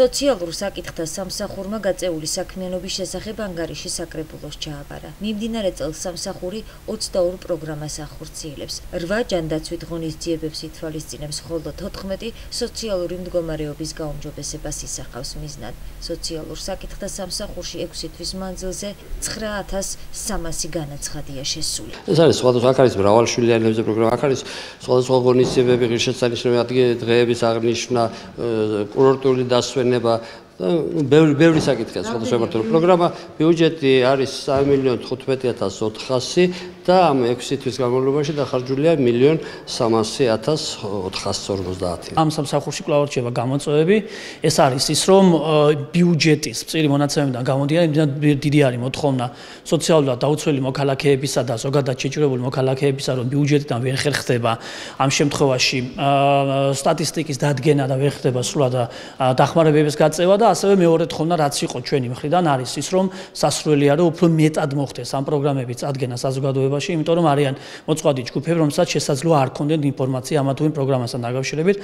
სოციალურ საკითხთა სამსახურმა გაწეული საქმიანობის შესახებ ანგარიში საკრებულოს ჩააბარა. მიმდინარე წელს სამსახური 22 პროგრამას ახორციელებს. 8 ჯანდაცვით ღონისძიებებს ითვალისწინებს, ხოლო 14 სოციალური მდგომარეობის გაუმჯობესებას ისახავს მიზნად. სოციალურ საკითხთა სამსახურში 6 თვის მანძილზე 9300 განაცხადია შესული. ეს არის სხვადასხვა აქ არის მრავალშვილიანებზე პროგრამა, აქ არის სხვადასხვა ღონისძიებები, ღირსშესანიშნავი დღეების აღნიშვნა, კურორტული never დასვენება ბევრი ბევრი საკითხია სხვადასხვა მარტო პროგრამა ბიუჯეტი არის 3 მილიონი 15400 და ამ 6 თვის განმავლობაში დახარჯულია 1.300.450 ამ სამსახურში კვლავ რჩება გამოწვევები ეს არის ის რომ ბიუჯეტის წირი მონაცემებიდან გამოდიან დიდი არის მოთხოვნა სოციალურად დაუცველი მოქალაქეებისა და ზოგადად შეჭრებული მოქალაქეებისა რომ ბიუჯეტიდან ვერ ხერხდება ამ შემთხვევაში სტატისტიკის დადგენა და ვერ ხდება სრულად დახმარებების გაწევა და ასევე მეორე თხოვნა რაც იყო ჩვენი მხრიდან არის ის რომ სასრველია რომ უფრო მეტად მოხდეს ამ პროგრამების წარდგენა საზოგადოებაში იმიტომ რომ არიან მოწყვლადი ჯგუფები რომელსაც შესაძლოა არ ქონდეთ ინფორმაცია ამა თუ იმ პროგრამასთან დაკავშირებით